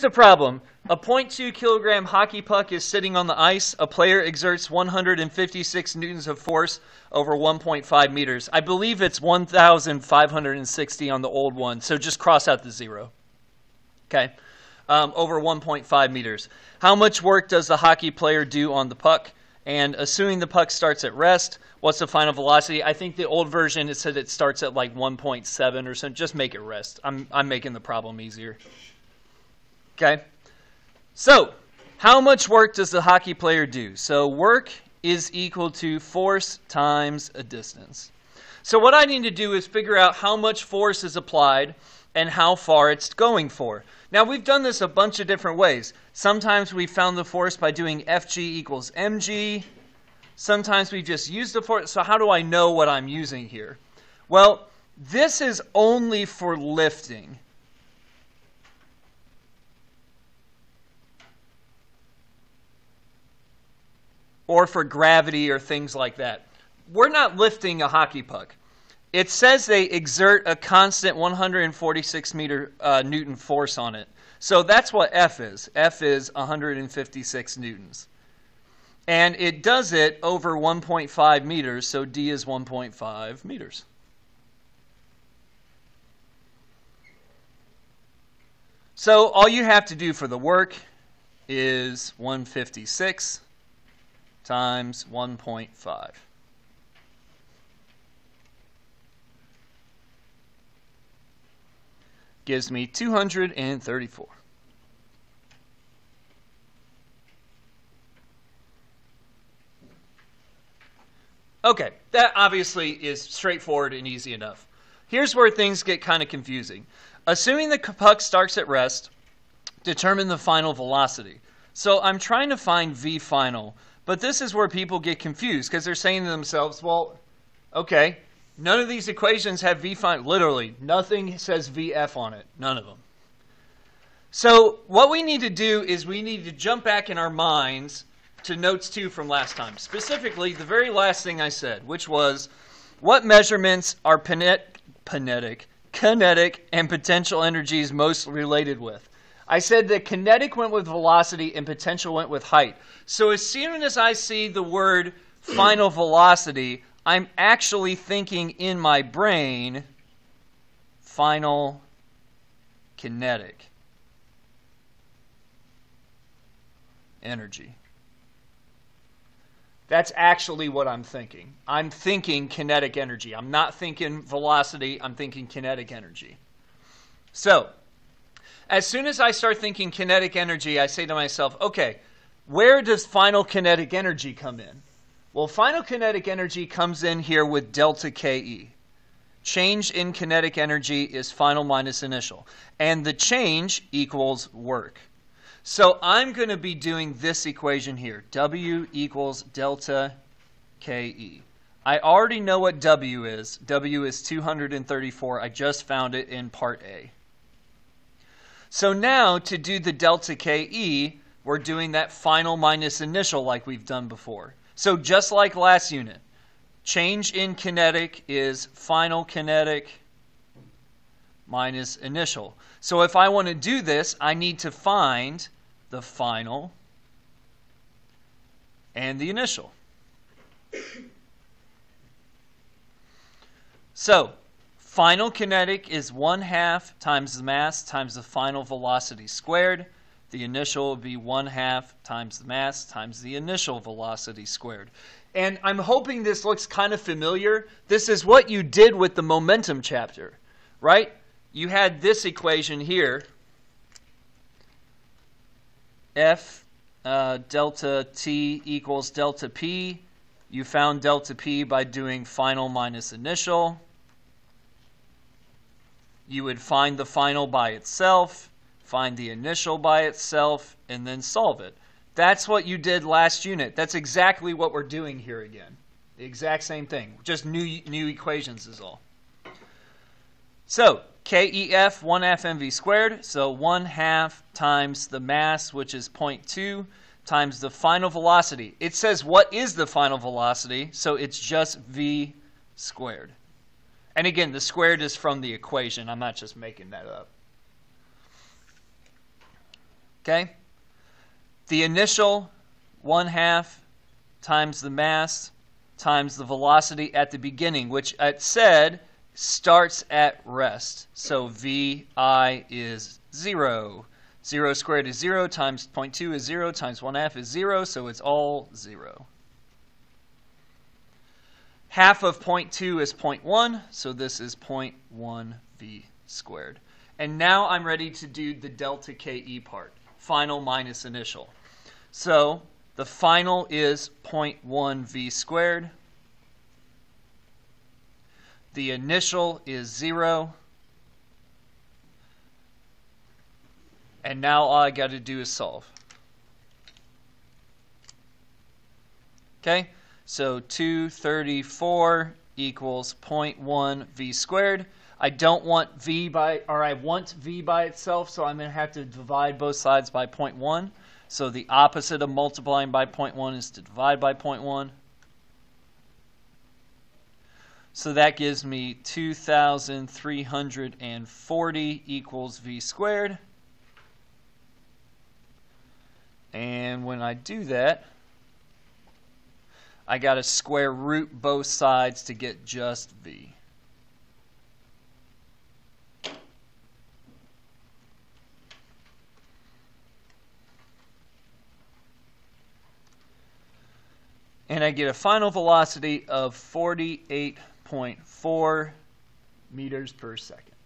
the problem. A 0.2 kilogram hockey puck is sitting on the ice. A player exerts 156 newtons of force over 1.5 meters. I believe it's 1,560 on the old one, so just cross out the zero. Okay, um, over 1.5 meters. How much work does the hockey player do on the puck? And assuming the puck starts at rest, what's the final velocity? I think the old version it said it starts at like 1.7 or something. Just make it rest. I'm I'm making the problem easier. Okay. So, how much work does the hockey player do? So, work is equal to force times a distance. So, what I need to do is figure out how much force is applied and how far it's going for. Now, we've done this a bunch of different ways. Sometimes we found the force by doing Fg equals mg. Sometimes we just use the force. So, how do I know what I'm using here? Well, this is only for lifting. Or for gravity or things like that. We're not lifting a hockey puck. It says they exert a constant 146 meter uh, newton force on it. So that's what F is. F is 156 newtons. And it does it over 1.5 meters, so D is 1.5 meters. So all you have to do for the work is 156 times 1.5. Gives me 234. Okay, that obviously is straightforward and easy enough. Here's where things get kind of confusing. Assuming the puck starts at rest, determine the final velocity. So I'm trying to find v final, but this is where people get confused because they're saying to themselves, well, okay, none of these equations have V final. Literally, nothing says VF on it. None of them. So what we need to do is we need to jump back in our minds to notes two from last time. Specifically, the very last thing I said, which was what measurements are kinetic, kinetic, and potential energies most related with? I said that kinetic went with velocity and potential went with height. So as soon as I see the word final velocity, I'm actually thinking in my brain final kinetic energy. That's actually what I'm thinking. I'm thinking kinetic energy. I'm not thinking velocity, I'm thinking kinetic energy. So, as soon as I start thinking kinetic energy, I say to myself, okay, where does final kinetic energy come in? Well, final kinetic energy comes in here with delta KE. Change in kinetic energy is final minus initial. And the change equals work. So I'm going to be doing this equation here. W equals delta KE. I already know what W is. W is 234. I just found it in part A. So now to do the delta KE, we're doing that final minus initial like we've done before. So just like last unit, change in kinetic is final kinetic minus initial. So if I want to do this, I need to find the final and the initial. So Final kinetic is 1 half times the mass times the final velocity squared. The initial will be 1 half times the mass times the initial velocity squared. And I'm hoping this looks kind of familiar. This is what you did with the momentum chapter, right? You had this equation here. F uh, delta T equals delta P. You found delta P by doing final minus initial you would find the final by itself, find the initial by itself, and then solve it. That's what you did last unit. That's exactly what we're doing here again. The exact same thing, just new, new equations is all. So, KEF, 1 half mv squared, so 1 half times the mass, which is 0.2, times the final velocity. It says what is the final velocity, so it's just v squared. And again, the squared is from the equation. I'm not just making that up. Okay? The initial 1 half times the mass times the velocity at the beginning, which it said starts at rest. So VI is 0. 0 squared is 0 times 0.2 is 0 times 1 half is 0, so it's all 0. Half of 0.2 is 0.1, so this is 0.1 v squared. And now I'm ready to do the delta KE part, final minus initial. So the final is 0.1 v squared. The initial is 0. And now all I got to do is solve. Okay, so 234 equals 0.1 v squared. I don't want v by, or I want v by itself, so I'm going to have to divide both sides by 0.1. So the opposite of multiplying by 0.1 is to divide by 0.1. So that gives me 2,340 equals v squared. And when I do that, I got to square root both sides to get just v. and I get a final velocity of 48.4 meters per second.